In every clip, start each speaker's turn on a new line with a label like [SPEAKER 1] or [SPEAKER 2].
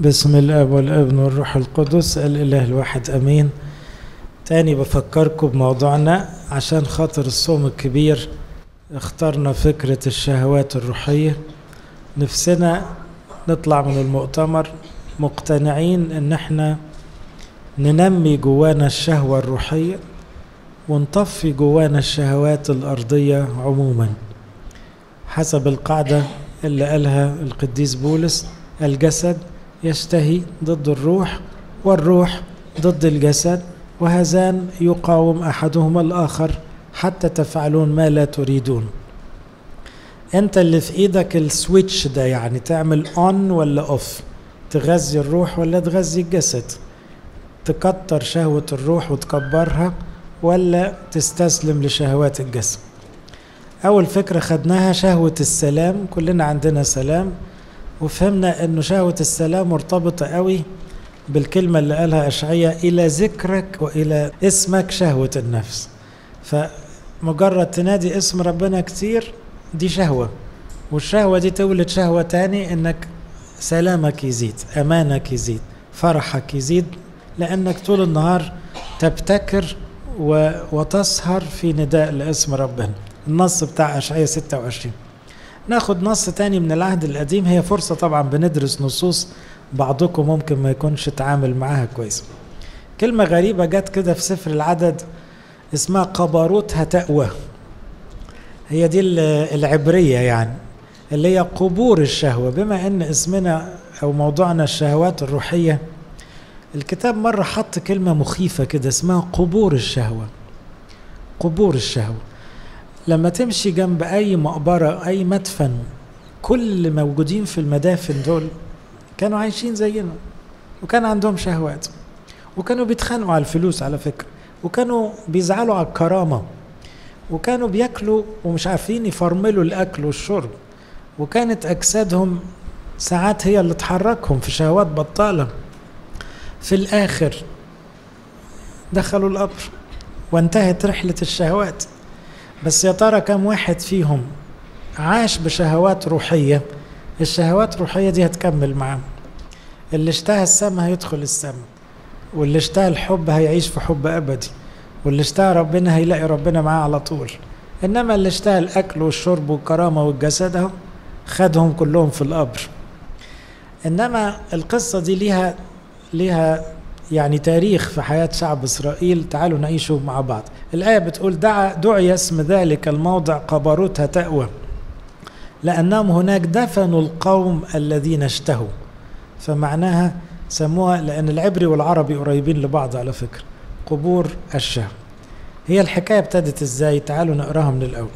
[SPEAKER 1] بسم الاب والابن والروح القدس الاله الواحد امين. تاني بفكركم بموضوعنا عشان خاطر الصوم الكبير اخترنا فكرة الشهوات الروحية. نفسنا نطلع من المؤتمر مقتنعين ان إحنا ننمي جوانا الشهوة الروحية ونطفي جوانا الشهوات الأرضية عموما. حسب القاعدة اللي قالها القديس بولس الجسد يشتهي ضد الروح والروح ضد الجسد وهذان يقاوم أحدهما الآخر حتى تفعلون ما لا تريدون. أنت اللي في إيدك ال switch ده يعني تعمل on ولا off تغذي الروح ولا تغذي الجسد؟ تكتر شهوة الروح وتكبرها ولا تستسلم لشهوات الجسد؟ أول فكرة خدناها شهوة السلام كلنا عندنا سلام وفهمنا أنه شهوة السلام مرتبطة قوي بالكلمة اللي قالها أشعية إلى ذكرك وإلى اسمك شهوة النفس فمجرد تنادي اسم ربنا كتير دي شهوة والشهوة دي تولد شهوة تاني إنك سلامك يزيد أمانك يزيد فرحك يزيد لأنك طول النهار تبتكر. وتسهر في نداء لاسم ربنا النص بتاع إشعياء 26 ناخد نص تاني من العهد القديم هي فرصة طبعا بندرس نصوص بعضكم ممكن ما يكونش تعامل معاها كويس. كلمة غريبة جت كده في سفر العدد اسمها قباروتها تأوى هي دي العبرية يعني اللي هي قبور الشهوة. بما إن اسمنا أو موضوعنا الشهوات الروحية الكتاب مرة حط كلمة مخيفة كده اسمها قبور الشهوة. قبور الشهوة. لما تمشي جنب أي مقبرة أي مدفن كل موجودين في المدافن دول كانوا عايشين زينا وكان عندهم شهوات وكانوا بيتخانقوا على الفلوس على فكرة وكانوا بيزعلوا على الكرامة وكانوا بياكلوا ومش عارفين يفرملوا الأكل والشرب وكانت أجسادهم ساعات هي اللي تحركهم في شهوات بطالة. في الآخر دخلوا القبر وانتهت رحلة الشهوات. بس يا ترى كم واحد فيهم عاش بشهوات روحية؟ الشهوات الروحية دي هتكمل معاه اللي اشتهى السما هيدخل السما واللي اشتهى الحب هيعيش في حب أبدي واللي اشتهى ربنا هيلاقي ربنا معاه على طول. إنما اللي اشتهى الأكل والشرب والكرامة والجسد أهو خدهم كلهم في القبر. إنما القصة دي ليها ليها يعني تاريخ في حياة شعب إسرائيل تعالوا نعيشه مع بعض. الآية بتقول دعا دعي اسم ذلك الموضع قبروتها تأوى لأنهم هناك دفنوا القوم الذين اشتهوا. فمعناها سموها لأن العبري والعربي قريبين لبعض على فكرة قبور الشهوة هي الحكاية ابتدت إزاي؟ تعالوا نقراها من الأول.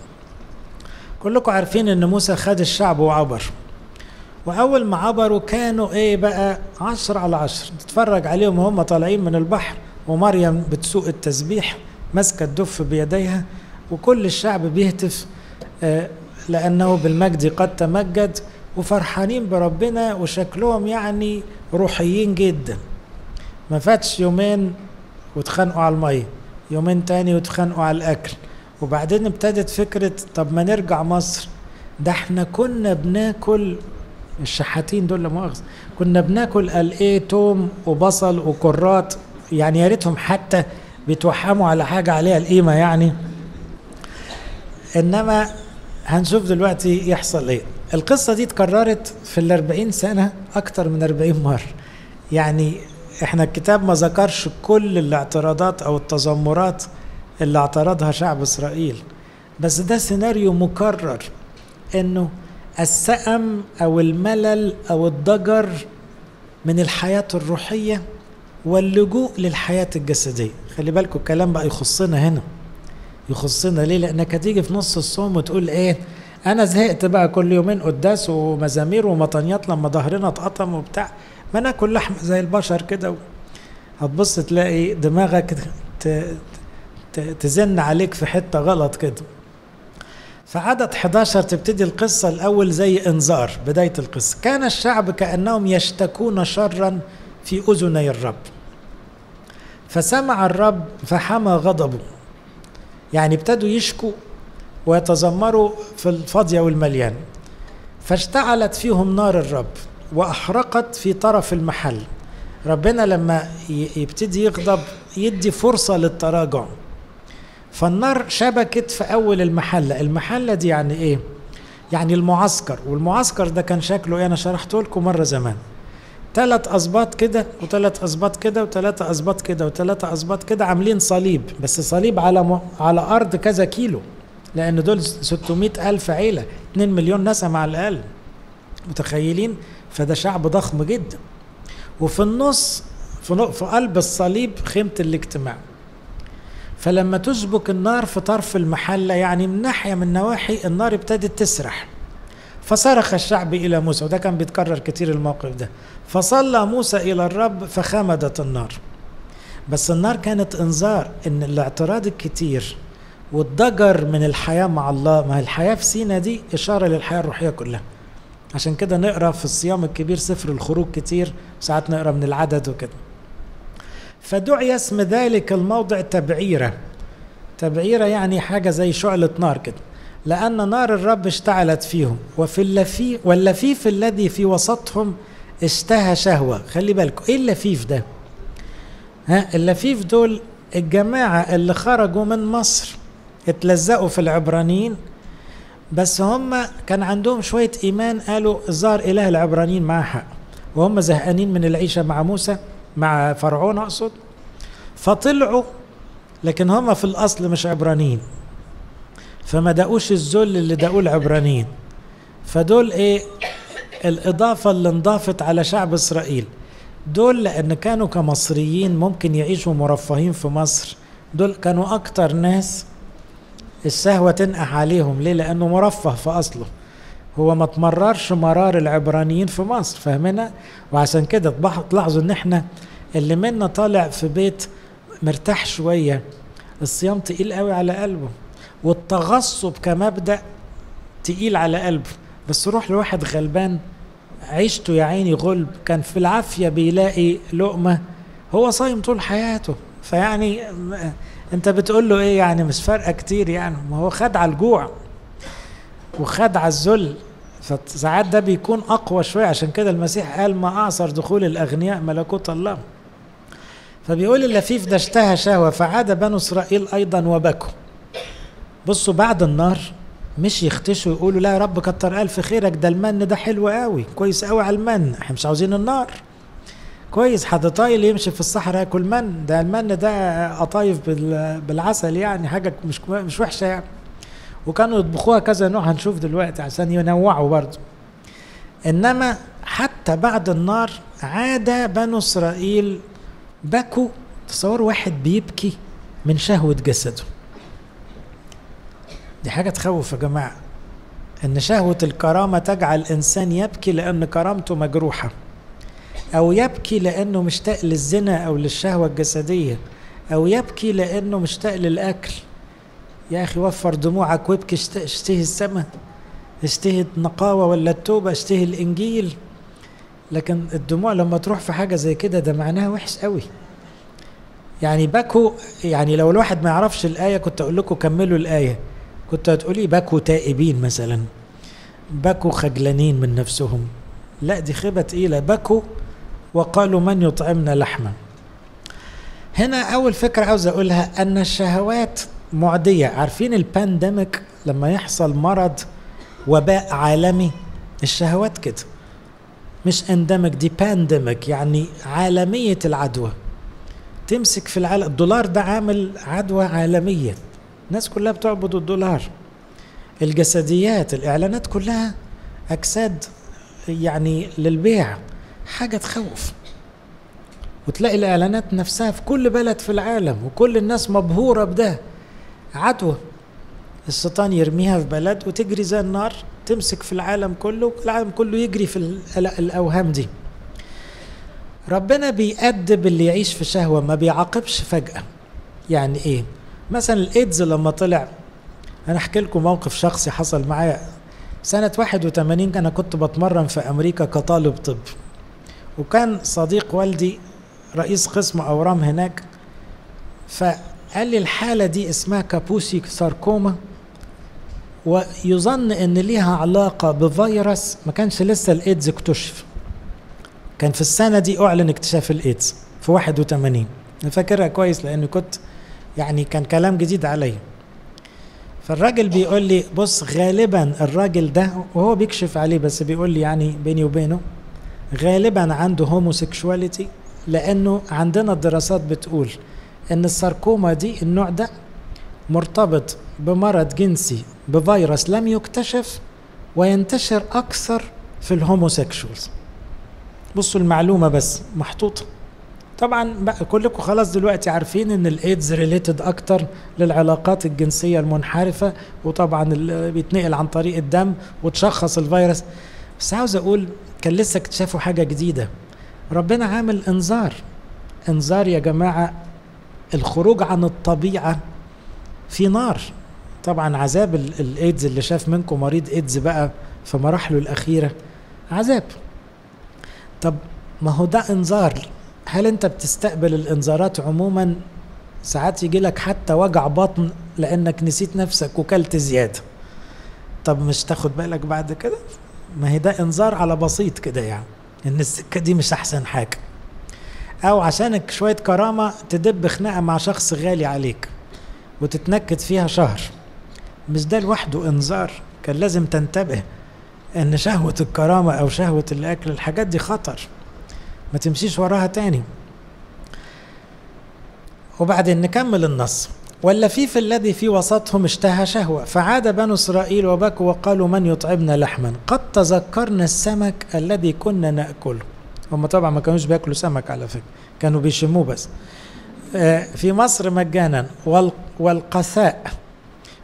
[SPEAKER 1] كلكم عارفين إن موسى خد الشعب وعبر. وأول ما عبروا كانوا إيه بقى؟ عشر على عشر تتفرج عليهم وهم طالعين من البحر ومريم بتسوق التسبيح ماسكة الدف بيديها وكل الشعب بيهتف آه لأنه بالمجد قد تمجد وفرحانين بربنا وشكلهم يعني روحيين جدا. ما فاتش يومين واتخانقوا على المية يومين تاني واتخانقوا على الأكل. وبعدين ابتدت فكرة طب ما نرجع مصر. ده إحنا كنا بناكل الشحاتين دول مؤاخذة. كنا بناكل قال إيه توم وبصل وكرات يعني يا ريتهم حتى بيتوحموا على حاجة عليها القيمة يعني. إنما هنشوف دلوقتي يحصل إيه. القصة دي اتكررت في الأربعين سنة أكتر من أربعين مرة. يعني إحنا الكتاب ما ذكرش كل الاعتراضات أو التذمرات اللي اعترضها شعب إسرائيل. بس ده سيناريو مكرر إنه السأم أو الملل أو الضجر من الحياة الروحية واللجوء للحياة الجسدية. خلي بالكم الكلام بقى يخصنا هنا. يخصنا ليه؟ لأنك هتيجي في نص الصوم وتقول إيه؟ أنا زهقت بقى كل يومين قداس ومزامير ومطنيات لما ظهرنا اتقطم وبتاع. ما ناكل لحم زي البشر كده. هتبص تلاقي دماغك تزن عليك في حتة غلط كده. فعدد 11 تبتدي القصة الأول زي إنذار بداية القصة. كان الشعب كأنهم يشتكون شرا في أذني الرب. فسمع الرب فحمى غضبه. يعني ابتدوا يشكوا ويتذمروا في الفاضية والمليان. فاشتعلت فيهم نار الرب وأحرقت في طرف المحل. ربنا لما يبتدي يغضب يدي فرصة للتراجع. فالنار شبكت في أول المحلة. المحلة دي يعني إيه؟ يعني المعسكر. والمعسكر ده كان شكله إيه؟ أنا شرحته لكم مرة زمان. ثلاث أسباط كده وثلاث أسباط كده وثلاثة أسباط كده وثلاثة أسباط كده عاملين صليب. بس صليب على م... على أرض كذا كيلو. لأن دول 600 ألف عيلة. 2 مليون نسمة على الأقل. متخيلين؟ فده شعب ضخم جدا. وفي النص في, في قلب الصليب خيمة الاجتماع. فلما تشبك النار في طرف المحلة يعني من ناحية من نواحي النار ابتدت تسرح. فصرخ الشعب إلى موسى وده كان بيتكرر كتير الموقف ده. فصلى موسى إلى الرب فخمدت النار. بس النار كانت إنذار إن الاعتراض الكتير والضجر من الحياة مع الله ما الحياة في سينا دي إشارة للحياة الروحية كلها. عشان كده نقرأ في الصيام الكبير سفر الخروج كتير ساعات نقرأ من العدد وكده. فدعي اسم ذلك الموضع تبعيرة. تبعيرة يعني حاجة زي شعلة نار كده. لأن نار الرب اشتعلت فيهم وفي اللفيف واللفيف الذي في وسطهم اشتهى شهوة. خلي بالكم إيه اللفيف ده؟ ها اللفيف دول الجماعة اللي خرجوا من مصر اتلزقوا في العبرانيين بس هم كان عندهم شوية إيمان قالوا ظهر إله العبرانيين معاه حق وهم زهقانين من العيشة مع موسى مع فرعون أقصد. فطلعوا لكن هم في الأصل مش عبرانيين. فما دقوش الذل اللي دقوه العبرانيين. فدول إيه؟ الإضافة اللي انضافت على شعب إسرائيل. دول لأن كانوا كمصريين ممكن يعيشوا مرفهين في مصر. دول كانوا أكتر ناس الشهوة تنقح عليهم. ليه؟ لأنه مرفه في أصله. هو ما تمررش مرار العبرانيين في مصر فاهمنا؟ وعشان كده تلاحظوا إن إحنا اللي منا طالع في بيت مرتاح شوية الصيام تقيل قوي على قلبه والتغصب كمبدأ تقيل على قلبه. بس روح لواحد غلبان عيشته يا عيني غلب كان في العافية بيلاقي لقمة هو صايم طول حياته. فيعني أنت بتقول له إيه يعني مش فارقة كتير يعني ما هو خد على الجوع. وخد على الذل. فساعات ده بيكون أقوى شوية. عشان كده المسيح قال ما أعصر دخول الأغنياء ملكوت الله. فبيقول اللفيف ده اشتهى شهوة. فعاد بنو إسرائيل أيضا وبكوا. بصوا بعد النار مش يختشوا يقولوا لا يا رب كتر ألف خيرك. ده المن ده حلو قوي. كويس قوي على المن. إحنا مش عاوزين النار. كويس. حد طايل يمشي في الصحراء ياكل من. ده المن ده قطايف بالعسل يعني. حاجة مش مش وحشة يعني. وكانوا يطبخوها كذا نوع هنشوف دلوقتي عشان ينوعوا برضه إنما حتى بعد النار عاد بنو إسرائيل بكوا تصوروا واحد بيبكي من شهوة جسده. دي حاجة تخوف يا جماعة إن شهوة الكرامة تجعل الإنسان يبكي لأن كرامته مجروحة أو يبكي لأنه مشتاق للزنا أو للشهوة الجسدية أو يبكي لأنه مشتاق للأكل. يا أخي وفر دموعك وابكي اشتهي السماء اشتهي النقاوة ولا التوبة اشتهي الإنجيل. لكن الدموع لما تروح في حاجة زي كده ده معناها وحش قوي. يعني بكوا يعني لو الواحد ما يعرفش الآية كنت أقول لكم كملوا الآية. كنت هتقولي بكوا تائبين مثلا بكوا خجلانين من نفسهم. لا دي خيبة تقيلة. بكوا وقالوا من يطعمنا لحما. هنا أول فكرة عاوز أقولها أن الشهوات معدية. عارفين ال pandemic لما يحصل مرض وباء عالمي؟ الشهوات كده. مش endemic دي pandemic يعني عالمية العدوى. تمسك في العالم الدولار ده عامل عدوى عالمية. الناس كلها بتعبد الدولار. الجسديات الإعلانات كلها أجساد يعني للبيع حاجة تخوف. وتلاقي الإعلانات نفسها في كل بلد في العالم وكل الناس مبهورة بده. عدوى. الشيطان يرميها في بلد وتجري زي النار تمسك في العالم كله العالم كله يجري في الأوهام دي. ربنا بيأدب اللي يعيش في شهوة ما بيعاقبش فجأة. يعني إيه؟ مثلا الإيدز لما طلع أنا أحكي لكم موقف شخصي حصل معايا. سنة 81 أنا كنت بتمرن في أمريكا كطالب طب. وكان صديق والدي رئيس قسم أورام هناك فقال لي الحالة دي اسمها كابوسي ساركوما ويظن إن ليها علاقة بفيروس ما كانش لسه الإيدز اكتشف. كان في السنة دي أعلن اكتشاف الإيدز في 81 أنا فاكرها كويس لأني كنت يعني كان كلام جديد عليا. فالراجل بيقول لي بص غالبا الراجل ده وهو بيكشف عليه بس بيقول لي يعني بيني وبينه غالبا عنده homosexuality لأنه عندنا الدراسات بتقول إن الساركوما دي النوع ده مرتبط بمرض جنسي بفيروس لم يكتشف وينتشر أكثر في ال homosexuals. بصوا المعلومة بس محطوطة. طبعا بقى كلكم خلاص دلوقتي عارفين إن الإيدز related أكتر للعلاقات الجنسية المنحرفة وطبعا بيتنقل عن طريق الدم وتشخص الفيروس. بس عاوز أقول كان لسه اكتشفوا حاجة جديدة. ربنا عامل إنذار. إنذار يا جماعة الخروج عن الطبيعة في نار. طبعا عذاب الايدز اللي شاف منكم مريض ايدز بقى في مراحله الأخيرة عذاب. طب ما هو ده إنذار. هل أنت بتستقبل الإنذارات عموما؟ ساعات يجي لك حتى وجع بطن لأنك نسيت نفسك وكلت زيادة. طب مش تاخد بالك بعد كده؟ ما هي ده إنذار على بسيط كده يعني. إن السكة دي مش أحسن حاجة. أو عشانك شوية كرامة تدب خناقه مع شخص غالي عليك وتتنكد فيها شهر. مش ده لوحده إنذار؟ كان لازم تنتبه إن شهوة الكرامة أو شهوة الأكل الحاجات دي خطر. ما تمشيش وراها تاني. وبعدين نكمل النص. واللفيف الذي في وسطهم اشتهى شهوة. فعاد بنو إسرائيل وبكوا وقالوا من يطعمنا لحما؟ قد تذكرنا السمك الذي كنا نأكله. هم طبعا ما كانوش بياكلوا سمك على فكرة كانوا بيشموه بس. في مصر مجانا والقثاء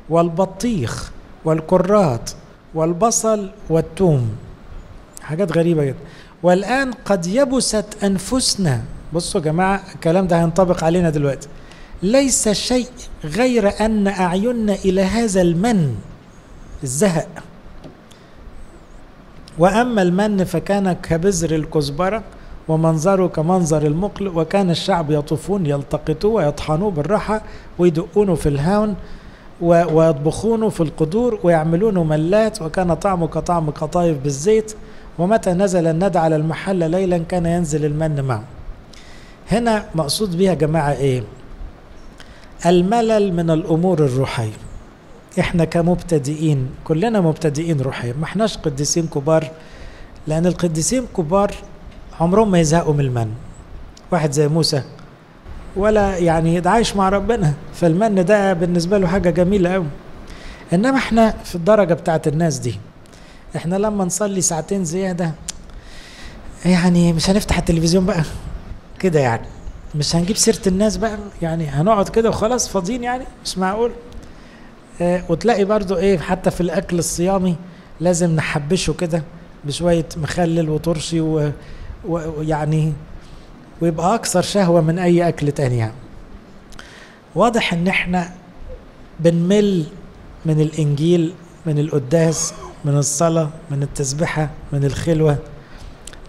[SPEAKER 1] والبطيخ والكرات والبصل والثوم. حاجات غريبة جدا. والآن قد يبست أنفسنا. بصوا يا جماعة الكلام ده هينطبق علينا دلوقتي. ليس شيء غير أن أعيننا إلى هذا المن الزهق. وأما المن فكان كبذر الكزبرة ومنظره كمنظر المقل وكان الشعب يطوفون يلتقطوه ويطحنوه بالراحة ويدقونه في الهاون ويطبخونه في القدور ويعملونه ملات وكان طعمه كطعم قطايف بالزيت. ومتى نزل الندى على المحل ليلا كان ينزل المن معه. هنا مقصود بيها جماعة إيه؟ الملل من الأمور الروحية. إحنا كمبتدئين كلنا مبتدئين روحيا. ما إحناش قديسين كبار لأن القديسين كبار عمرهم ما يزهقوا من المن. واحد زي موسى ولا يعني عايش مع ربنا. فالمن ده بالنسبة له حاجة جميلة قوي إنما إحنا في الدرجة بتاعت الناس دي إحنا لما نصلي ساعتين زيادة يعني مش هنفتح التلفزيون بقى. كده يعني. مش هنجيب سيرة الناس بقى يعني هنقعد كده وخلاص فاضيين يعني؟ مش معقول. وتلاقي برضو إيه حتى في الأكل الصيامي لازم نحبشه كده بشوية مخلل وترشي ويعني ويبقى أكثر شهوة من أي أكل تاني يعني. واضح إن إحنا بنمل من الإنجيل من القداس من الصلاة من التسبحه من الخلوة.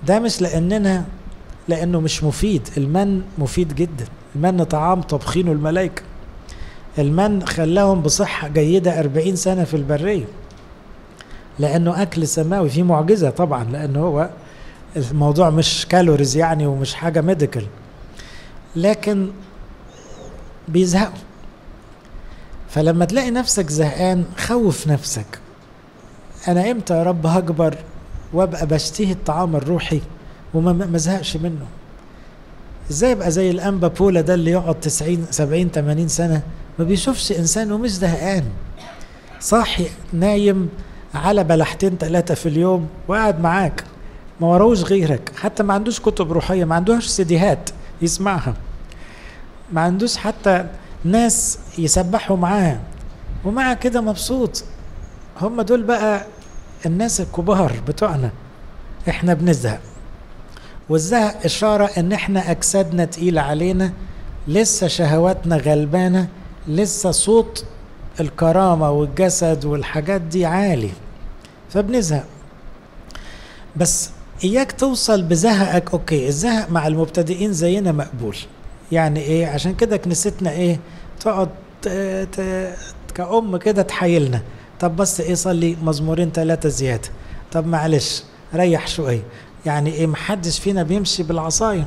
[SPEAKER 1] ده مش لأننا لأنه مش مفيد. المن مفيد جدا. المن طعام طبخينه الملائكة. المن خلاهم بصحة جيدة أربعين سنة في البرية. لأنه أكل سماوي فيه معجزة طبعا لأنه هو الموضوع مش calories يعني ومش حاجة medical لكن بيزهقوا. فلما تلاقي نفسك زهقان خوف نفسك. أنا إمتى يا رب هكبر وأبقى بشتهي الطعام الروحي وما ما زهقش منه؟ إزاي يبقى زي الأنبا بولا ده اللي يقعد 90 70 80 سنة ما بيشوفش إنسان ومش زهقان. صاحي نايم على بلحتين ثلاثة في اليوم وقاعد معاك. ما وراهوش غيرك. حتى ما عندوش كتب روحية ما عندوش سيديهات يسمعها. ما عندوش حتى ناس يسبحوا معاه. ومع كده مبسوط. هم دول بقى الناس الكبار بتوعنا. إحنا بنزهق. والزهق إشارة إن إحنا أجسادنا تقيلة علينا. لسه شهواتنا غلبانة. لسه صوت الكرامة والجسد والحاجات دي عالي فبنزهق. بس إياك توصل بزهقك أوكي الزهق مع المبتدئين زينا مقبول. يعني إيه؟ عشان كده كنيستنا إيه؟ تقعد. كأم كده تحايلنا. طب بس إيه؟ صلي مزمورين ثلاثة زيادة. طب معلش ريح شوية. يعني إيه؟ محدش فينا بيمشي بالعصاية.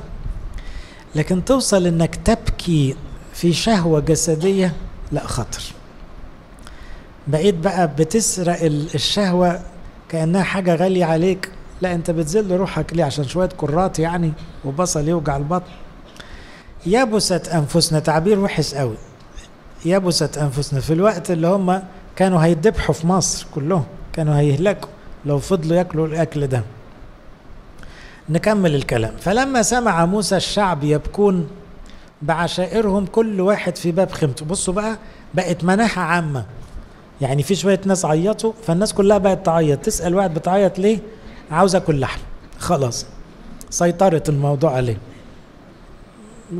[SPEAKER 1] لكن توصل إنك تبكي في شهوة جسدية لا خطر. بقيت بقى بتسرق الشهوة كأنها حاجة غالية عليك. لا أنت بتذل روحك ليه؟ عشان شوية كرات يعني وبصل يوجع البطن. يبست أنفسنا تعبير وحش قوي. يبست أنفسنا في الوقت اللي هم كانوا هيدبحوا في مصر كلهم كانوا هيهلكوا لو فضلوا ياكلوا الأكل ده. نكمل الكلام. فلما سمع موسى الشعب يبكون بعشائرهم كل واحد في باب خيمته. بصوا بقى بقت مناحة عامة. يعني في شوية ناس عيطوا فالناس كلها بقت تعيط. تسأل واحد بتعيط ليه؟ عاوز أكل لحم. خلاص سيطرت الموضوع عليه.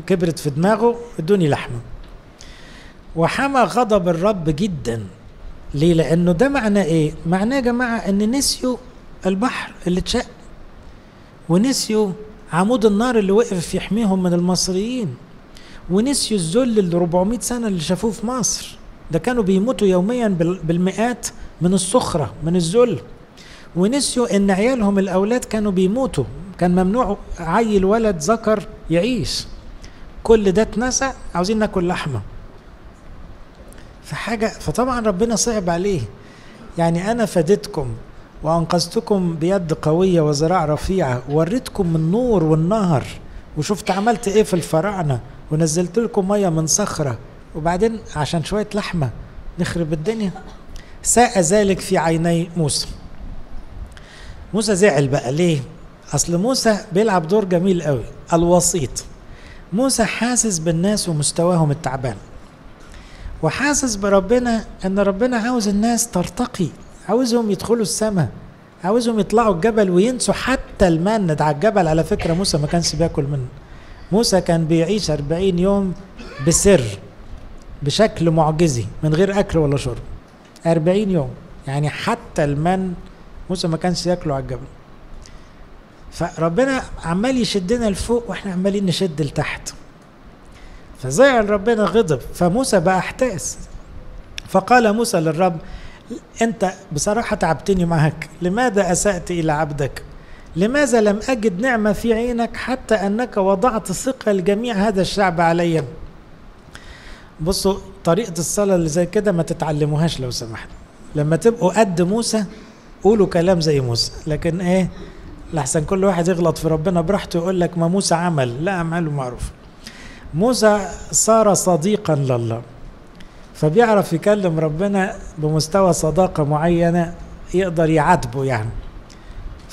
[SPEAKER 1] كبرت في دماغه ادوني لحمة. وحمى غضب الرب جدا. ليه؟ لأنه ده معناه إيه؟ معناه يا جماعة إن نسيوا البحر اللي اتشق ونسيوا عمود النار اللي وقف يحميهم من المصريين. ونسيوا الذل اللي 400 سنة اللي شافوه في مصر. ده كانوا بيموتوا يوميا بالمئات من السخره من الذل. ونسيوا إن عيالهم الأولاد كانوا بيموتوا. كان ممنوع عيل ولد ذكر يعيش. كل ده اتنسى عاوزين ناكل لحمة. فحاجة فطبعا ربنا صعب عليه. يعني أنا فديتكم وأنقذتكم بيد قوية وذراع رفيعة وريتكم النور والنهر وشفت عملت إيه في الفراعنة. ونزلت لكم مية من صخرة. وبعدين عشان شوية لحمة نخرب الدنيا. ساء ذلك في عيني موسى. موسى زعل بقى. ليه؟ أصل موسى بيلعب دور جميل قوي. الوسيط. موسى حاسس بالناس ومستواهم التعبان. وحاسس بربنا إن ربنا عاوز الناس ترتقي. عاوزهم يدخلوا السماء عاوزهم يطلعوا الجبل وينسوا حتى المن. ده على الجبل على فكرة موسى ما كانش بياكل منه. موسى كان بيعيش أربعين يوم بسر بشكل معجزي من غير أكل ولا شرب. أربعين يوم يعني حتى المن موسى ما كانش ياكله على الجبل. فربنا عمال يشدنا لفوق وإحنا عمالين نشد لتحت. فزعل ربنا غضب فموسى بقى احتاس. فقال موسى للرب أنت بصراحة تعبتني معك لماذا أسأت إلى عبدك؟ لماذا لم أجد نعمة في عينك حتى أنك وضعت ثقة لجميع هذا الشعب علي بصوا طريقة الصلاة اللي زي كده ما تتعلموهاش لو سمحت. لما تبقوا قد موسى قولوا كلام زي موسى. لكن إيه؟ لحسن كل واحد يغلط في ربنا براحته يقول لك ما موسى عمل. لا اعماله معروف. موسى صار صديقا لله. فبيعرف يكلم ربنا بمستوى صداقة معينة يقدر يعاتبه يعني.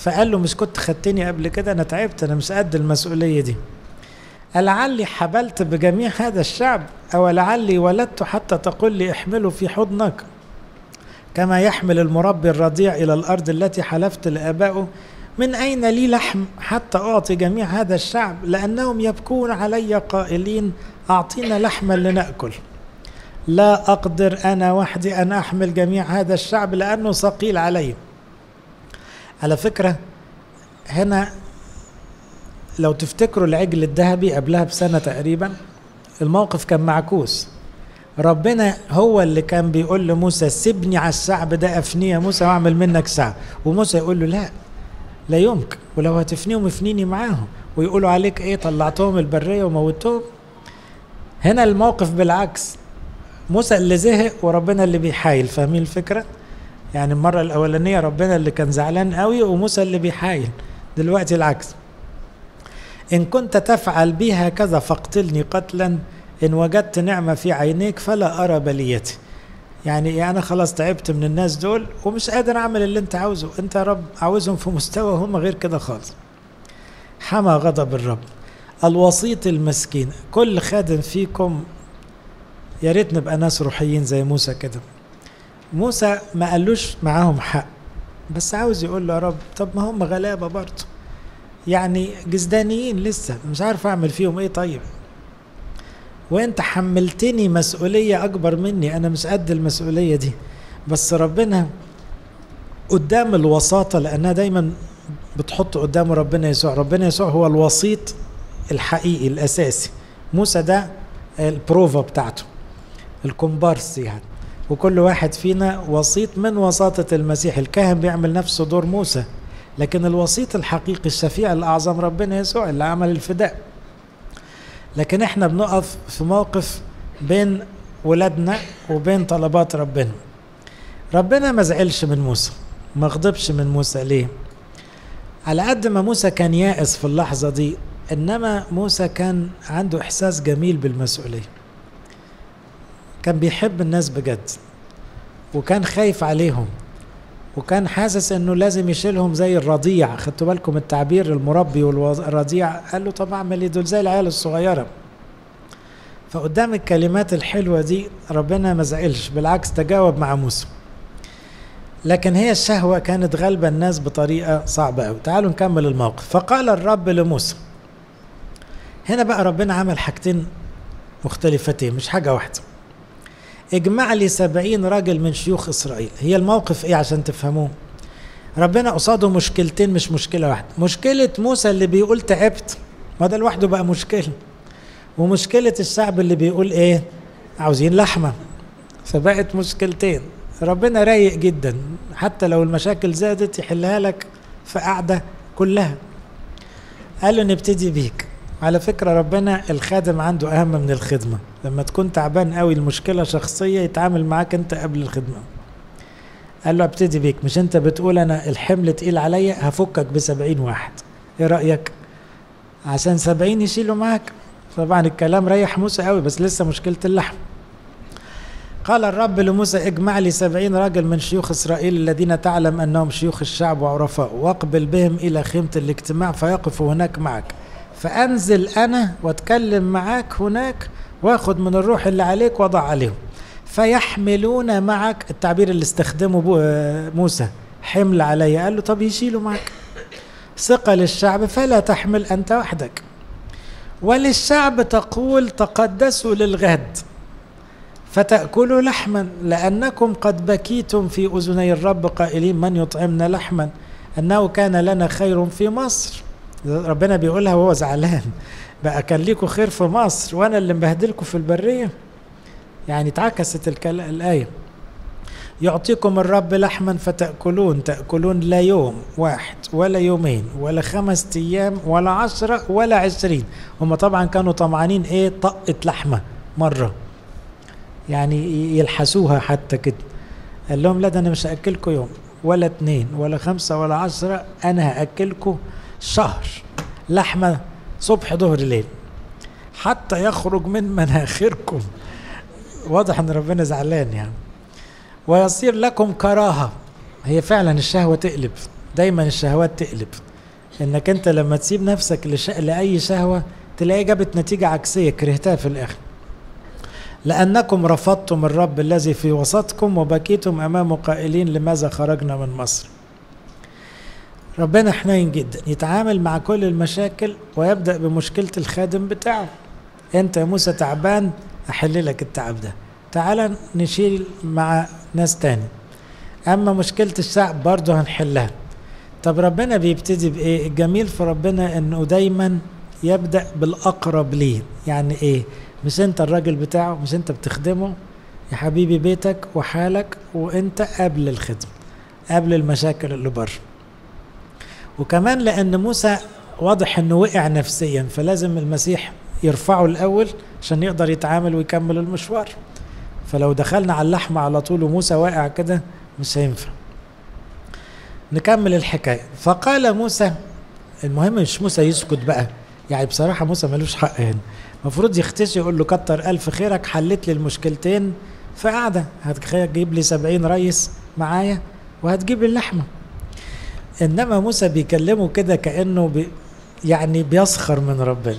[SPEAKER 1] فقال له مش كنت خدتني قبل كده؟ أنا تعبت أنا مش قد المسؤولية دي. لعلي حبلت بجميع هذا الشعب أو لعلي ولدت حتى تقول لي احمله في حضنك. كما يحمل المربي الرضيع إلى الأرض التي حلفت لآبائه من أين لي لحم حتى أعطي جميع هذا الشعب؟ لأنهم يبكون علي قائلين أعطينا لحما لنأكل. لا أقدر أنا وحدي أن أحمل جميع هذا الشعب لأنه ثقيل علي. على فكرة هنا لو تفتكروا العجل الذهبي قبلها بسنة تقريبا الموقف كان معكوس. ربنا هو اللي كان بيقول لموسى سيبني على الشعب ده أفنيه. يا موسى واعمل منك شعب. وموسى يقول له لا لا يمكن. ولو هتفنيهم افنيني معاهم. ويقولوا عليك إيه طلعتهم البرية وموتهم. هنا الموقف بالعكس. موسى اللي زهق وربنا اللي بيحايل. فاهمين الفكرة؟ يعني المرة الأولانية ربنا اللي كان زعلان قوي وموسى اللي بيحايل. دلوقتي العكس. إن كنت تفعل بي هكذا فاقتلني قتلا. إن وجدت نعمة في عينيك فلا ارى بليتي يعني أنا خلاص تعبت من الناس دول ومش قادر أعمل اللي أنت عاوزه. أنت يا رب عاوزهم في مستوى هم غير كده خالص. حمى غضب الرب. الوسيط المسكين. كل خادم فيكم يا ريت نبقى ناس روحيين زي موسى كده. موسى ما قالوش معاهم حق. بس عاوز يقول له يا رب طب ما هم غلابة برضه. يعني جزدانيين لسه مش عارف أعمل فيهم إيه طيب. وأنت حملتني مسؤولية أكبر مني أنا مش قد المسؤولية دي. بس ربنا قدام الوساطة لأنها دايما بتحط قدام ربنا يسوع. ربنا يسوع هو الوسيط الحقيقي الأساسي. موسى ده البروفا بتاعته الكومبارس يعني. وكل واحد فينا وسيط من وساطة المسيح. الكاهن بيعمل نفسه دور موسى لكن الوسيط الحقيقي الشفيع الأعظم ربنا يسوع اللي عمل الفداء. لكن إحنا بنقف في موقف بين ولادنا وبين طلبات ربنا. ربنا ما زعلش من موسى ما غضبش من موسى. ليه؟ على قد ما موسى كان يائس في اللحظة دي إنما موسى كان عنده إحساس جميل بالمسؤولية. كان بيحب الناس بجد وكان خايف عليهم وكان حاسس إنه لازم يشيلهم زي الرضيع. خدتوا بالكم التعبير المربي والرضيع؟ قال له طب أعمل إيه؟ دول زي العيال الصغيرة. فقدام الكلمات الحلوة دي ربنا ما زعلش بالعكس تجاوب مع موسى. لكن هي الشهوة كانت غالبة الناس بطريقة صعبة قوي تعالوا نكمل الموقف. فقال الرب لموسى هنا بقى ربنا عمل حاجتين مختلفتين مش حاجة واحدة. اجمع لي سبعين راجل من شيوخ إسرائيل. هي الموقف إيه عشان تفهموه؟ ربنا قصاده مشكلتين مش مشكلة واحدة. مشكلة موسى اللي بيقول تعبت ما ده لوحده بقى مشكلة. ومشكلة الشعب اللي بيقول إيه؟ عاوزين لحمة. فبقت مشكلتين. ربنا رايق جدا. حتى لو المشاكل زادت يحلها لك في قعدة كلها. قال له نبتدي بيك. على فكرة ربنا الخادم عنده أهم من الخدمة. لما تكون تعبان قوي المشكلة شخصية يتعامل معاك أنت قبل الخدمة. قال له ابتدي بيك مش أنت بتقول أنا الحمل تقيل عليا هفكك بسبعين واحد. إيه رأيك؟ عشان سبعين يشيلوا معاك. طبعا الكلام ريح موسى قوي بس لسه مشكلة اللحم. قال الرب لموسى اجمع لي سبعين راجل من شيوخ إسرائيل الذين تعلم أنهم شيوخ الشعب وعرفاء واقبل بهم إلى خيمة الاجتماع فيقفوا هناك معك. فأنزل أنا وأتكلم معاك هناك واخد من الروح اللي عليك وضع عليهم. فيحملون معك التعبير اللي استخدمه موسى. حمل علي. قال له طب يشيلوا معك. ثقة للشعب فلا تحمل أنت وحدك. وللشعب تقول تقدسوا للغد فتأكلوا لحما لأنكم قد بكيتم في أذني الرب قائلين من يطعمنا لحما؟ أنه كان لنا خير في مصر. ربنا بيقولها وهو زعلان. بقى كان ليكوا خير في مصر وأنا اللي مبهدلكوا في البرية. يعني اتعكست الآية. يعطيكم الرب لحما فتأكلون تأكلون لا يوم واحد ولا يومين ولا خمس أيام ولا عشرة ولا عشرين. هم طبعا كانوا طمعانين إيه؟ طقة لحمة مرة. يعني يلحسوها حتى كده. قال لهم لا ده أنا مش هأكلكم يوم ولا اتنين ولا خمسة ولا عشرة أنا هأكلكم شهر. لحمة صبح ظهر ليل حتى يخرج من مناخركم واضح إن ربنا زعلان يعني. ويصير لكم كراهة. هي فعلا الشهوة تقلب. دايما الشهوات تقلب. إنك أنت لما تسيب نفسك لش... لأي شهوة تلاقي جابت نتيجة عكسية كرهتها في الآخر. لأنكم رفضتم الرب الذي في وسطكم وبكيتم أمامه قائلين لماذا خرجنا من مصر. ربنا حنين جدا يتعامل مع كل المشاكل ويبدأ بمشكلة الخادم بتاعه. أنت يا موسى تعبان أحل لك التعب ده. تعال نشيل مع ناس تاني. أما مشكلة الشعب برضه هنحلها. طب ربنا بيبتدي بإيه؟ الجميل في ربنا إنه دايما يبدأ بالأقرب ليه. يعني إيه؟ مش أنت الراجل بتاعه مش أنت بتخدمه. يا حبيبي بيتك وحالك وأنت قبل الخدمة قبل المشاكل اللي بره. وكمان لأن موسى واضح إنه وقع نفسيا فلازم المسيح يرفعه الأول عشان يقدر يتعامل ويكمل المشوار. فلو دخلنا على اللحمة على طول وموسى واقع كده مش هينفع. نكمل الحكاية. فقال موسى المهم مش موسى يسكت بقى. يعني بصراحة موسى ملوش حق هنا المفروض يختشي يقول له كتر ألف خيرك حلت لي المشكلتين في قعدة. هتجيب لي سبعين ريس معايا وهتجيب اللحمة. إنما موسى بيكلمه كده كأنه بي يعني بيسخر من ربنا.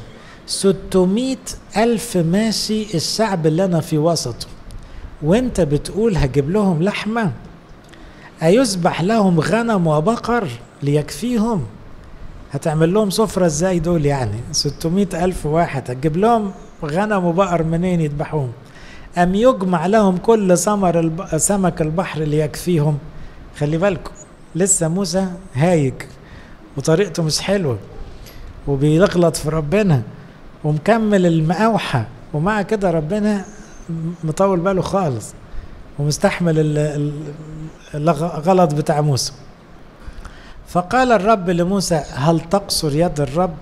[SPEAKER 1] 600 ألف ماشي الشعب اللي أنا في وسطه. وأنت بتقول هجيب لهم لحمة؟ أيذبح لهم غنم وبقر ليكفيهم؟ هتعمل لهم سفرة إزاي دول يعني؟ 600 ألف واحد. هتجيب لهم غنم وبقر منين يذبحوهم؟ أم يجمع لهم كل ثمر الب... سمك البحر ليكفيهم؟ خلي بالكم. لسه موسى هايج وطريقته مش حلوة وبيغلط في ربنا ومكمل المقاوحة ومع كده ربنا مطول باله خالص ومستحمل الغلط بتاع موسى. فقال الرب لموسى هل تقصر يد الرب؟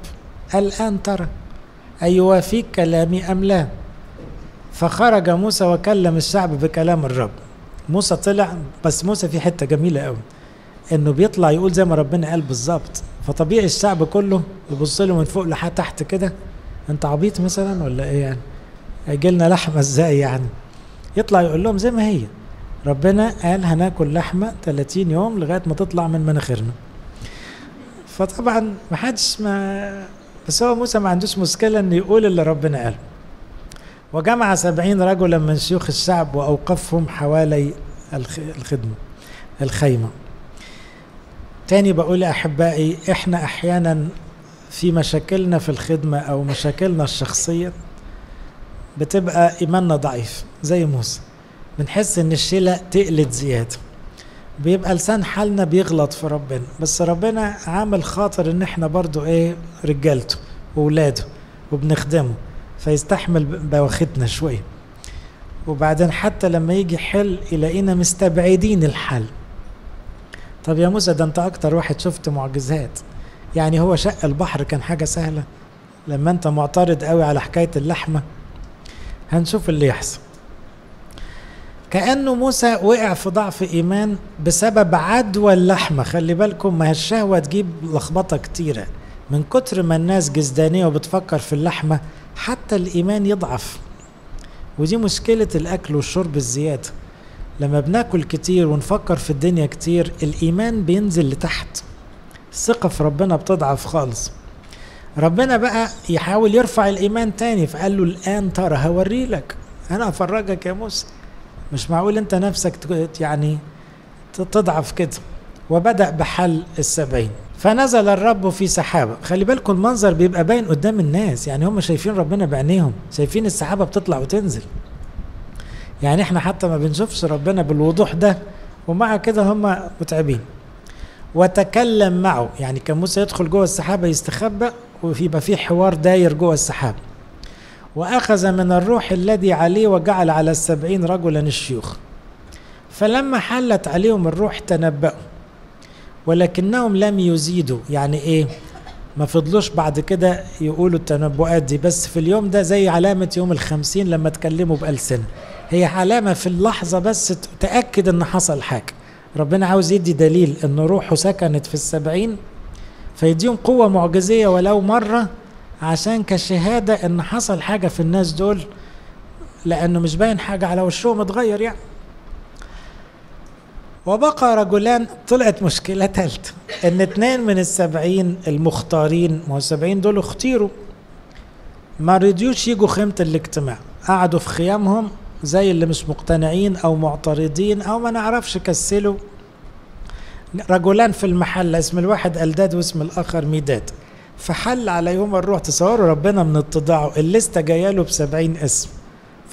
[SPEAKER 1] الآن ترى. أيوافيك كلامي أم لا؟ فخرج موسى وكلم الشعب بكلام الرب. موسى طلع بس موسى في حتة جميلة قوي إنه بيطلع يقول زي ما ربنا قال بالظبط. فطبيعي الشعب كله يبص له من فوق لحد تحت كده. أنت عبيط مثلا ولا إيه يعني؟ هيجي لنا لحمة إزاي يعني؟ يطلع يقول لهم زي ما هي. ربنا قال هناكل لحمة 30 يوم لغاية ما تطلع من مناخيرنا. فطبعا ما حدش ما بس هو موسى ما عندوش مشكلة إنه يقول اللي ربنا قاله. وجمع سبعين رجلا من شيوخ الشعب وأوقفهم حوالي الخدمة الخيمة. تاني بقول أحبائي إحنا أحيانا في مشاكلنا في الخدمة أو مشاكلنا الشخصية بتبقى إيماننا ضعيف زي موسى. بنحس إن الشيلة تقلت زيادة. بيبقى لسان حالنا بيغلط في ربنا بس ربنا عامل خاطر إن إحنا برضو إيه رجالته وولاده وبنخدمه فيستحمل بواختنا شوية. وبعدين حتى لما يجي حل يلاقينا مستبعدين الحل. طب يا موسى ده انت أكتر واحد شفت معجزات. يعني هو شق البحر كان حاجة سهلة. لما انت معترض قوي على حكاية اللحمة هنشوف اللي يحصل. كأنه موسى وقع في ضعف إيمان بسبب عدوى اللحمة. خلي بالكم ما الشهوة تجيب لخبطة كتيرة. من كتر ما الناس جزدانية وبتفكر في اللحمة حتى الإيمان يضعف. ودي مشكلة الأكل والشرب الزيادة. لما بناكل كتير ونفكر في الدنيا كتير الإيمان بينزل لتحت. الثقة في ربنا بتضعف خالص. ربنا بقى يحاول يرفع الإيمان تاني فقال له الآن ترى هوري لك. أنا أفرجك يا موسى. مش معقول أنت نفسك يعني تضعف كده. وبدأ بحل السبعين. فنزل الرب في سحابة. خلي بالكم المنظر بيبقى باين قدام الناس. يعني هم شايفين ربنا بعينيهم. شايفين السحابة بتطلع وتنزل. يعني إحنا حتى ما بنشوفش ربنا بالوضوح ده ومع كده هم متعبين. وتكلم معه يعني كان موسى يدخل جوه السحابة يستخبى ويبقى في حوار داير جوه السحابة. وأخذ من الروح الذي عليه وجعل على السبعين رجلا الشيوخ. فلما حلت عليهم الروح تنبأوا. ولكنهم لم يزيدوا. يعني إيه؟ ما فضلوش بعد كده يقولوا التنبؤات دي. بس في اليوم ده زي علامة يوم الخمسين لما تكلموا بألسنة. هي علامة في اللحظة بس تأكد إن حصل حاجة. ربنا عاوز يدي دليل إن روحه سكنت في السبعين فيديهم قوة معجزية ولو مرة عشان كشهادة إن حصل حاجة في الناس دول لأنه مش باين حاجة على وشهم اتغير يعني. وبقى رجلان طلعت مشكلة ثالثة إن اتنين من السبعين المختارين ما السبعين دول اختيروا ما رضيوش يجوا خيمة الاجتماع قعدوا في خيامهم زي اللي مش مقتنعين أو معترضين أو ما نعرفش كسلوا. رجلان في المحل اسم الواحد ألداد واسم الآخر ميداد. فحل عليهم الروح تصوروا ربنا من اتضاعه الليسته جاية له بسبعين اسم.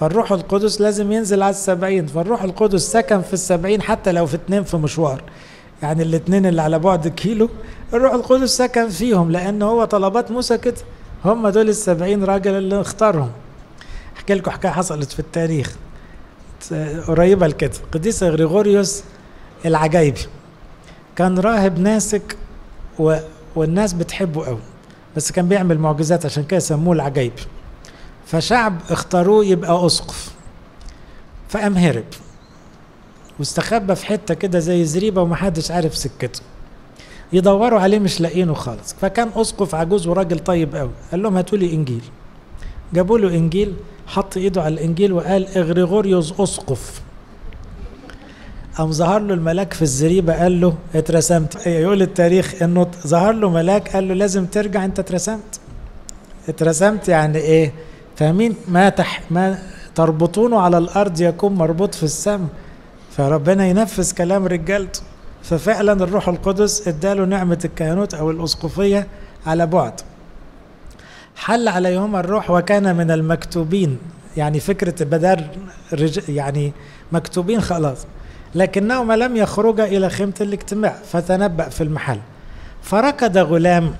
[SPEAKER 1] فالروح القدس لازم ينزل على السبعين. فالروح القدس سكن في السبعين حتى لو في اتنين في مشوار. يعني الاتنين اللي على بعد كيلو الروح القدس سكن فيهم لأن هو طلبات موسى كده. هم دول السبعين راجل اللي اختارهم. احكي لكم حكاية حصلت في التاريخ. قريبة لكده قديس غريغوريوس العجايبي. كان راهب ناسك و... والناس بتحبه قوي. بس كان بيعمل معجزات عشان كده سموه العجايبي فشعب اختاروه يبقى أسقف. فقام هرب. واستخبى في حتة كده زي زريبة ومحدش عارف سكته. يدوروا عليه مش لاقينه خالص. فكان أسقف عجوز وراجل طيب قوي. قال لهم هاتوا لي إنجيل. جابوا له إنجيل. حط ايده على الانجيل وقال اغريغوريوس اسقف. قام ظهر له الملاك في الزريبة قال له اترسمت. يقول التاريخ انه ظهر له ملاك قال له لازم ترجع انت اترسمت. اترسمت يعني إيه؟ فاهمين ما تح ما تربطونه على الأرض يكون مربوط في السماء فربنا ينفذ كلام رجالته. ففعلا الروح القدس اداله نعمة الكهنوت أو الأسقفية على بعد. حل عليهم الروح وكان من المكتوبين. يعني فكرة بدل يعني مكتوبين خلاص. لكنهما لم يخرجا إلى خيمة الاجتماع فتنبأ في المحل. فركض غلام.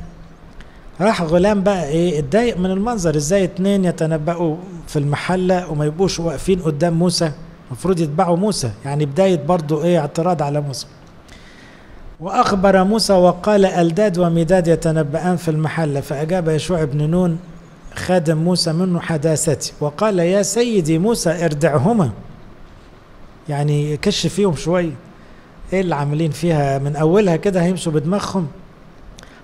[SPEAKER 1] راح غلام بقى إيه اتضايق من المنظر. إزاي اتنين يتنبأوا في المحلة وما يبقوش واقفين قدام موسى؟ المفروض يتبعوا موسى. يعني بداية برضو إيه اعتراض على موسى. وأخبر موسى وقال ألداد ومداد يتنبأان في المحلة فأجاب يشوع بن نون خادم موسى منه حداثتي وقال يا سيدي موسى اردعهما يعني كش فيهم شوية إيه اللي عاملين فيها؟ من أولها كده هيمشوا بدماغهم.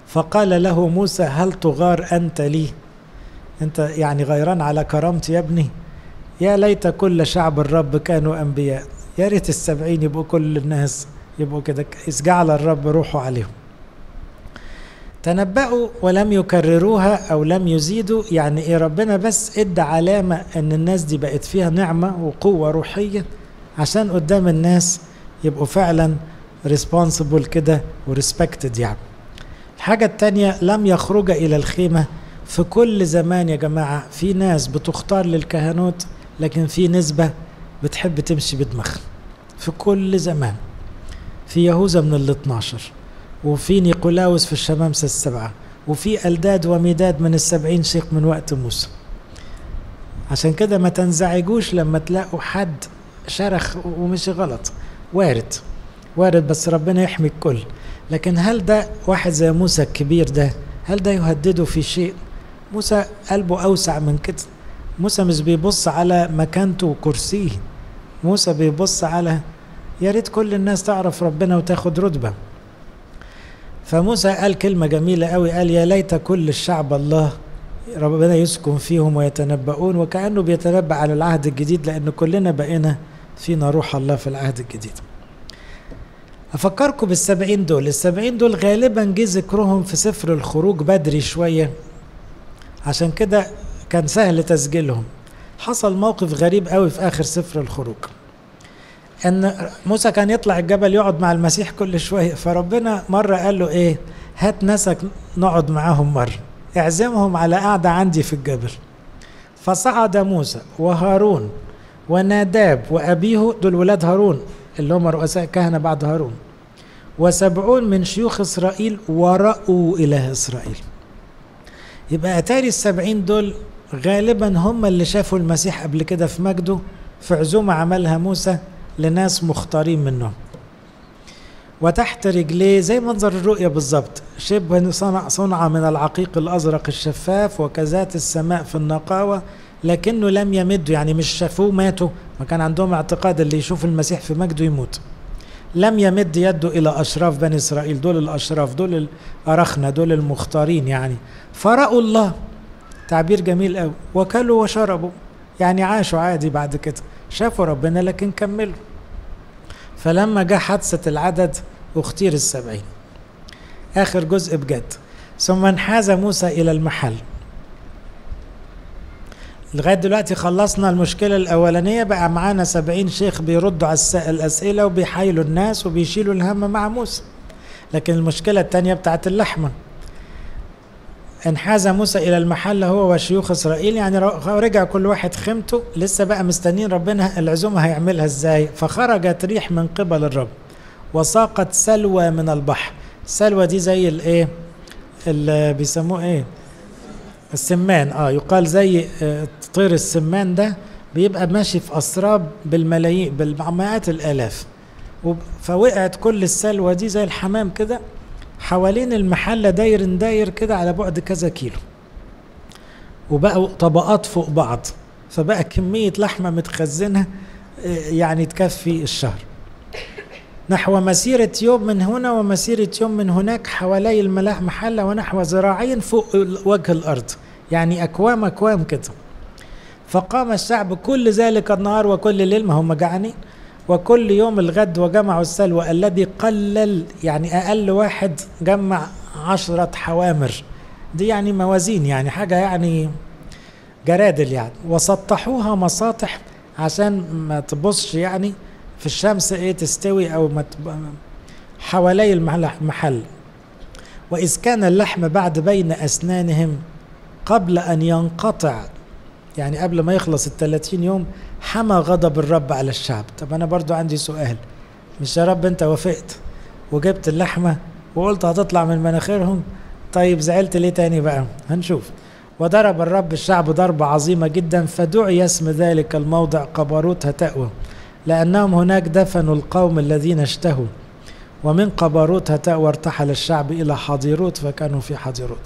[SPEAKER 1] فقال له موسى هل تغار أنت لي؟ أنت يعني غيران على كرامتي يا ابني. يا ليت كل شعب الرب كانوا أنبياء. يا ريت السبعين يبقوا كل الناس. يبقوا كده. جعل الرب روحه عليهم. تنبأوا ولم يكرروها أو لم يزيدوا. يعني إيه ربنا بس إدى علامة أن الناس دي بقت فيها نعمة وقوة روحية عشان قدام الناس يبقوا فعلا responsible كده وريسبكتد يعني. الحاجة التانية لم يخرج إلى الخيمة. في كل زمان يا جماعة في ناس بتختار للكهنوت لكن في نسبة بتحب تمشي بدماغها. في كل زمان. في يهوذا من ال 12 وفي نيقولاوس في الشمامسة السبعة وفي ألداد وميداد من السبعين شيخ من وقت موسى. عشان كده ما تنزعجوش لما تلاقوا حد شرخ ومشي غلط. وارد وارد بس ربنا يحمي الكل. لكن هل ده واحد زي موسى الكبير ده هل ده يهدده في شيء؟ موسى قلبه أوسع من كده. موسى مش بيبص على مكانته وكرسيه. موسى بيبص على يا ريت كل الناس تعرف ربنا وتاخد رتبة. فموسى قال كلمة جميلة قوي قال يا ليت كل الشعب الله ربنا يسكن فيهم ويتنبؤون وكأنه بيتنبأ على العهد الجديد لأن كلنا بقينا فينا روح الله في العهد الجديد. أفكركم بالسبعين دول. السبعين دول غالبا جه ذكرهم في سفر الخروج بدري شوية. عشان كده كان سهل تسجيلهم. حصل موقف غريب قوي في آخر سفر الخروج. إن موسى كان يطلع الجبل يقعد مع المسيح كل شوية فربنا مرة قال له إيه؟ هات ناسك نقعد معاهم مرة اعزمهم على قعدة عندي في الجبل. فصعد موسى وهارون وناداب وأبيه دول ولاد هارون اللي هم رؤساء كهنة بعد هارون. وسبعون من شيوخ إسرائيل ورأوا إله إسرائيل. يبقى أتاري السبعين دول غالبا هم اللي شافوا المسيح قبل كده في مجده في عزومة عملها موسى. لناس مختارين منهم. وتحت رجليه زي منظر الرؤية بالظبط شبه صنع صنع من العقيق الأزرق الشفاف وكذات السماء في النقاوة لكنه لم يمد يعني مش شافوه ماتوا. ما كان عندهم اعتقاد اللي يشوف المسيح في مجده يموت. لم يمد يده إلى أشراف بني إسرائيل دول الأشراف دول الأرخنة دول المختارين يعني. فرأوا الله. تعبير جميل قوي وكلوا وشربوا. يعني عاشوا عادي بعد كده. شافوا ربنا لكن كملوا. فلما جاء حادثة العدد اختير السبعين. آخر جزء بجد. ثم انحاز موسى إلى المحل. لغاية دلوقتي خلصنا المشكلة الأولانية بقى معانا سبعين شيخ بيردوا على الأسئلة وبيحايلوا الناس وبيشيلوا الهم مع موسى. لكن المشكلة التانية بتاعت اللحمة. انحاز موسى إلى المحل هو وشيوخ إسرائيل يعني رجع كل واحد خيمته لسه بقى مستنين ربنا العزومة هيعملها إزاي. فخرجت ريح من قبل الرب وساقت سلوى من البحر. السلوى دي زي الايه اللي بيسموه إيه؟ السمان. آه يقال زي آه طير السمان ده بيبقى ماشي في أسراب بالملايين بالمئات الآلاف. فوقعت كل السلوى دي زي الحمام كده حوالين المحلة داير داير كده على بعد كذا كيلو. وبقوا طبقات فوق بعض. فبقى كمية لحمة متخزنة يعني تكفي الشهر. نحو مسيرة يوم من هنا ومسيرة يوم من هناك حوالي المحلة ونحو ذراعين فوق وجه الأرض. يعني أكوام أكوام كده. فقام الشعب كل ذلك النهار وكل الليل ما هم جعانين. وكل يوم الغد وجمعوا السلوى الذي قلل يعني أقل واحد جمع عشرة حوامر. دي يعني موازين يعني حاجة يعني جرادل يعني. وسطحوها مساطح عشان ما تبصش يعني في الشمس إيه تستوي أو ما حوالي المحل وإذ كان اللحم بعد بين أسنانهم قبل أن ينقطع يعني قبل ما يخلص الثلاثين يوم حمى غضب الرب على الشعب. طب أنا برضو عندي سؤال. مش يا رب أنت وافقت وجبت اللحمة وقلت هتطلع من مناخيرهم؟ طيب زعلت ليه تاني بقى؟ هنشوف. وضرب الرب الشعب ضربة عظيمة جدا فدعي اسم ذلك الموضع قبروت هتأوى لأنهم هناك دفنوا القوم الذين اشتهوا ومن قبروت هتاء وارتحل الشعب إلى حضيروت فكانوا في حضيروت.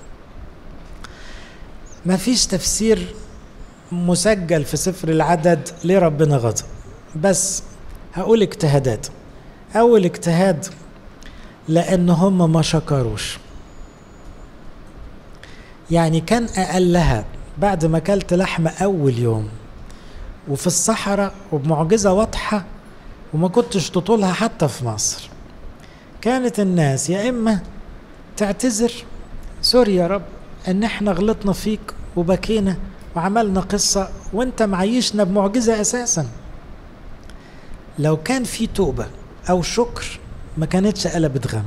[SPEAKER 1] ما فيش تفسير مسجل في سفر العدد ليه ربنا غضب. بس هقول اجتهادات. أول اجتهاد لأن هم ما شكروش. يعني كان أقلها بعد ما أكلت لحمة أول يوم وفي الصحراء وبمعجزة واضحة وما كنتش تطولها حتى في مصر. كانت الناس يا إما تعتذر سوري يا رب إن إحنا غلطنا فيك وبكينا وعملنا قصة وإنت معيشنا بمعجزة أساسا. لو كان في توبة أو شكر ما كانتش قلبت غم.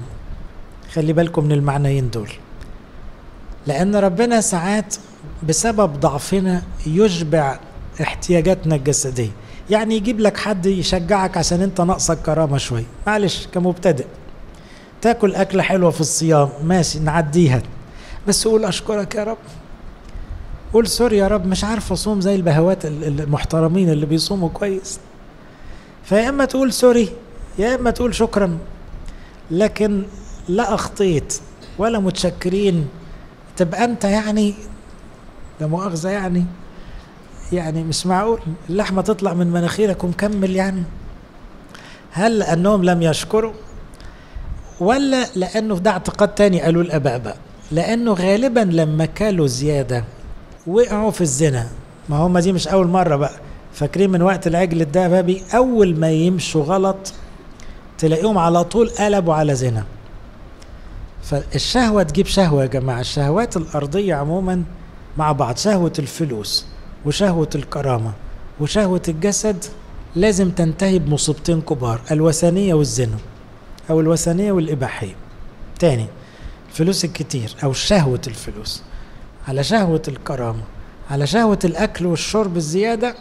[SPEAKER 1] خلي بالكم من المعنيين دول. لأن ربنا ساعات بسبب ضعفنا يشبع احتياجاتنا الجسدية. يعني يجيب لك حد يشجعك عشان انت ناقصك كرامة شوية. معلش كمبتدئ. تاكل أكلة حلوة في الصيام ماشي نعديها. بس قول أشكرك يا رب. قول sorry يا رب مش عارف أصوم زي البهوات المحترمين اللي بيصوموا كويس. فيا إما تقول sorry يا إما تقول شكرا. لكن لا أخطيت ولا متشكرين. تبقى أنت يعني؟ لا مؤاخذة يعني. يعني مش معقول. اللحمة تطلع من مناخيرك ومكمل يعني. هل لأنهم لم يشكروا؟ ولا لأنه ده اعتقاد تاني قالوا الآباء بقى. لأنه غالبا لما كلوا زيادة وقعوا في الزنا. ما هم دي مش أول مرة بقى. فاكرين من وقت العجل الذهبي أول ما يمشوا غلط تلاقيهم على طول قلبوا على زنا. فالشهوة تجيب شهوة يا جماعة. الشهوات الأرضية عموما مع بعض. شهوة الفلوس وشهوة الكرامة وشهوة الجسد لازم تنتهي بمصيبتين كبار. الوثنية والزنا أو الوثنية والإباحية. تاني الفلوس الكتير أو شهوة الفلوس. على شهوة الكرامة على شهوة الأكل والشرب الزيادة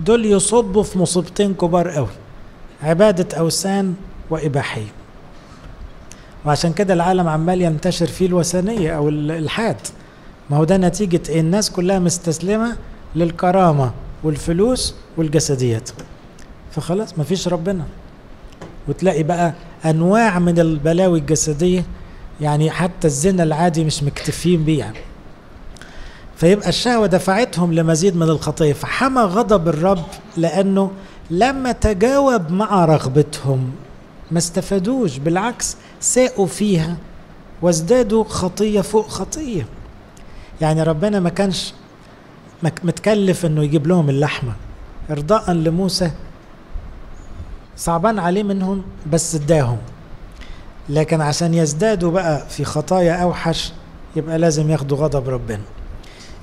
[SPEAKER 1] دول يصبوا في مصيبتين كبار قوي عبادة أوثان وإباحية. وعشان كده العالم عمال ينتشر فيه الوثنية أو الإلحاد ما هو ده نتيجة إيه؟ الناس كلها مستسلمة للكرامة والفلوس والجسديات. فخلاص مفيش ربنا. وتلاقي بقى أنواع من البلاوي الجسدية يعني حتى الزنا العادي مش مكتفين بيه يعني. فيبقى الشهوة دفعتهم لمزيد من الخطية. فحمى غضب الرب لأنه لما تجاوب مع رغبتهم ما استفادوش بالعكس ساءوا فيها وازدادوا خطية فوق خطية. يعني ربنا ما كانش متكلف إنه يجيب لهم اللحمة. ارضاء لموسى صعبان عليه منهم بس اداهم. لكن عشان يزدادوا بقى في خطايا أوحش يبقى لازم ياخدوا غضب ربنا.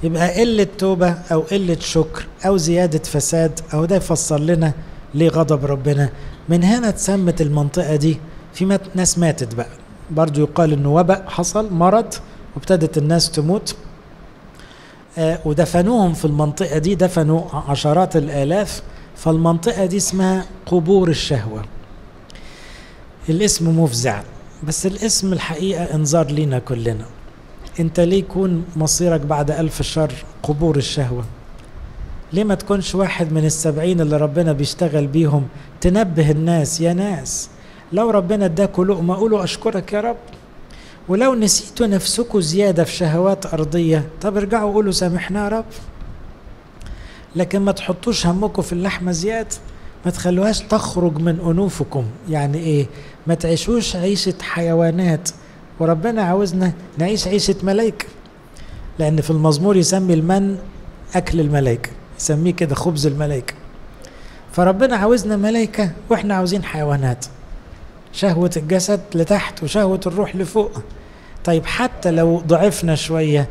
[SPEAKER 1] يبقى قلة توبة أو قلة شكر أو زيادة فساد أو ده يفسر لنا ليه غضب ربنا. من هنا اتسمت المنطقة دي في مات ناس ماتت بقى. برضو يقال إنه وباء حصل مرض وابتدت الناس تموت. آه ودفنوهم في المنطقة دي دفنوا عشرات الآلاف. فالمنطقة دي اسمها قبور الشهوة. الاسم مفزع بس الاسم الحقيقة انذار لينا كلنا. انت ليه يكون مصيرك بعد ألف شر قبور الشهوة؟ ليه ما تكونش واحد من السبعين اللي ربنا بيشتغل بيهم تنبه الناس؟ يا ناس لو ربنا اداكوا لقمة قولوا أشكرك يا رب. ولو نسيتوا نفسكوا زيادة في شهوات أرضية طب ارجعوا قولوا سامحنا يا رب. لكن ما تحطوش همكم في اللحمة زيادة ما تخلوهاش تخرج من أنوفكم. يعني إيه؟ ما تعيشوش عيشة حيوانات. وربنا عاوزنا نعيش عيشة ملايكة. لأن في المزمور يسمي المن أكل الملايكة يسميه كده خبز الملايكة. فربنا عاوزنا ملايكة وإحنا عاوزين حيوانات. شهوة الجسد لتحت وشهوة الروح لفوق. طيب حتى لو ضعفنا شوية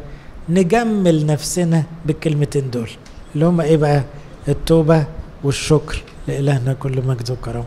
[SPEAKER 1] نجمل نفسنا بالكلمتين دول. اللي هم إيه بقى؟ التوبة والشكر لإلهنا كل مجد وكرم